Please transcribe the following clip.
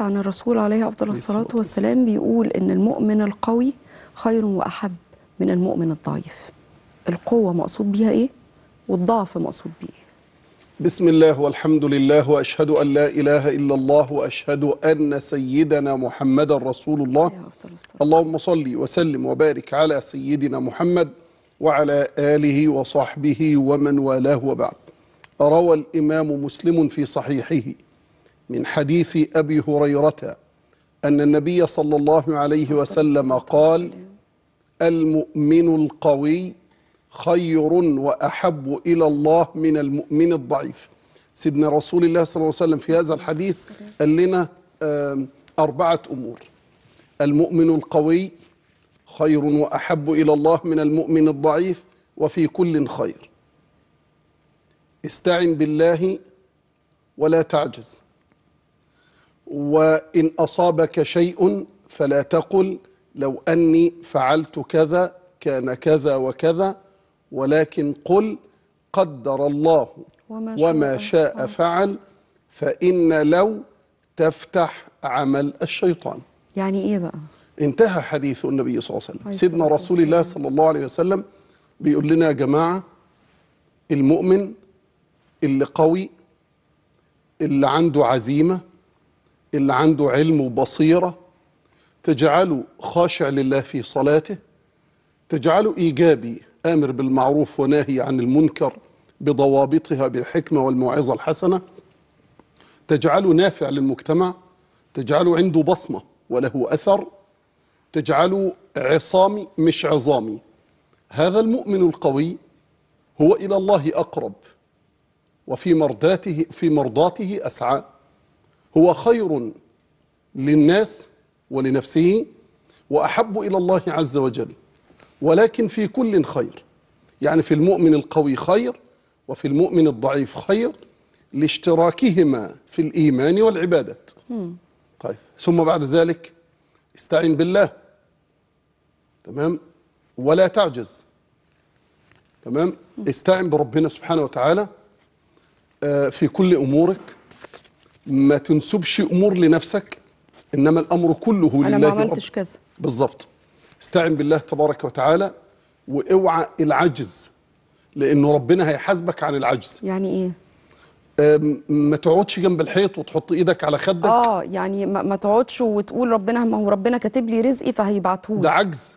عن الرسول عليه أفضل الصلاة والسلام بيقول إن المؤمن القوي خير وأحب من المؤمن الضعيف. القوة مقصود بيها إيه؟ والضعف مقصود بيه إيه؟ بسم الله والحمد لله وأشهد أن لا إله إلا الله وأشهد أن سيدنا محمدا رسول الله. اللهم صل وسلم وبارك على سيدنا محمد وعلى آله وصحبه ومن والاه وبعد. روى الإمام مسلم في صحيحه. من حديث أبي هريرة أن النبي صلى الله عليه وسلم قال المؤمن القوي خير وأحب إلى الله من المؤمن الضعيف. سيدنا رسول الله صلى الله عليه وسلم في هذا الحديث قال لنا آم، أربعة أمور. المؤمن القوي خير وأحب إلى الله من المؤمن الضعيف وفي كل خير. استعن بالله ولا تعجز. وإن أصابك شيء فلا تقل لو أني فعلت كذا كان كذا وكذا ولكن قل قدر الله وما شاء وما شاء فعل فإن لو تفتح عمل الشيطان يعني إيه بقى؟ انتهى حديث النبي صلى الله عليه وسلم سيدنا رسول الله. صلى الله عليه وسلم بيقول لنا يا جماعة المؤمن اللي قوي اللي عنده عزيمة اللي عنده علم وبصيرة تجعله خاشع لله في صلاته تجعله إيجابي آمر بالمعروف وناهي عن المنكر بضوابطها بالحكمة والموعظة الحسنة تجعله نافع للمجتمع تجعله عنده بصمة وله أثر تجعله عصامي مش عظامي. هذا المؤمن القوي هو إلى الله أقرب وفي مرضاته في مرضاته أسعى. هو خير للناس ولنفسه وأحب إلى الله عز وجل ولكن في كل خير. يعني في المؤمن القوي خير وفي المؤمن الضعيف خير لاشتراكهما في الإيمان والعبادة. طيب ثم بعد ذلك استعن بالله. تمام؟ ولا تعجز. تمام؟ استعن بربنا سبحانه وتعالى آه، في كل أمورك. ما تنسبش أمور لنفسك إنما الأمر كله لله أنا ما عملتش كذا. بالظبط استعن بالله تبارك وتعالى وأوعى العجز لأنه ربنا هيحاسبك عن العجز. يعني؟ آم، ما تقعدش جنب الحيط وتحط إيدك على خدك. آه يعني ما, ما تقعدش وتقول ربنا ما هو ربنا كاتب لي رزقي فهيبعتهولي. ده عجز.